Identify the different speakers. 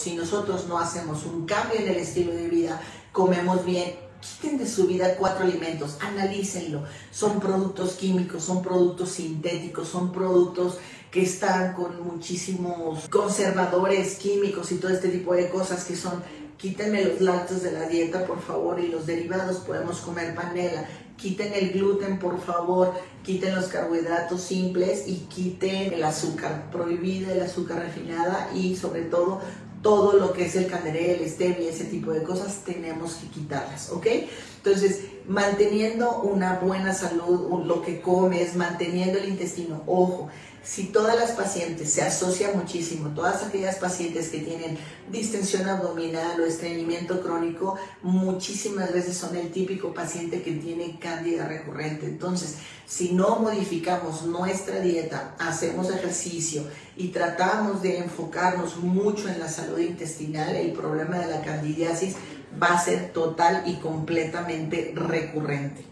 Speaker 1: si nosotros no hacemos un cambio en el estilo de vida, comemos bien, quiten de su vida cuatro alimentos, analícenlo. Son productos químicos, son productos sintéticos, son productos que están con muchísimos conservadores químicos y todo este tipo de cosas que son quítenme los lácteos de la dieta, por favor, y los derivados, podemos comer panela, quiten el gluten, por favor, quiten los carbohidratos simples y quiten el azúcar, prohibida el azúcar refinada y sobre todo todo lo que es el canderel, el stevia, ese tipo de cosas, tenemos que quitarlas, ¿ok? Entonces, manteniendo una buena salud, lo que comes, manteniendo el intestino, ojo, si todas las pacientes se asocia muchísimo, todas aquellas pacientes que tienen distensión abdominal o estreñimiento crónico, muchísimas veces son el típico paciente que tiene cándida recurrente. Entonces, si no modificamos nuestra dieta, hacemos ejercicio y tratamos de enfocarnos mucho en la salud intestinal, el problema de la candidiasis va a ser total y completamente recurrente.